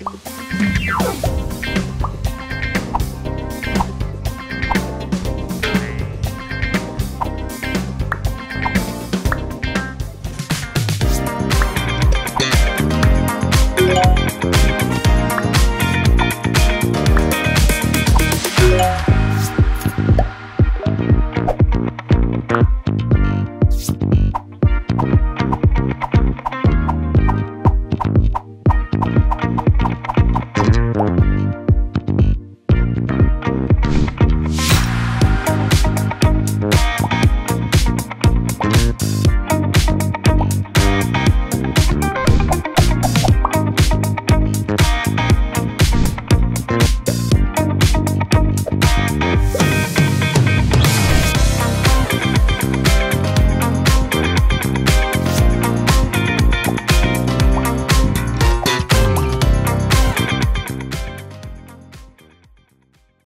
you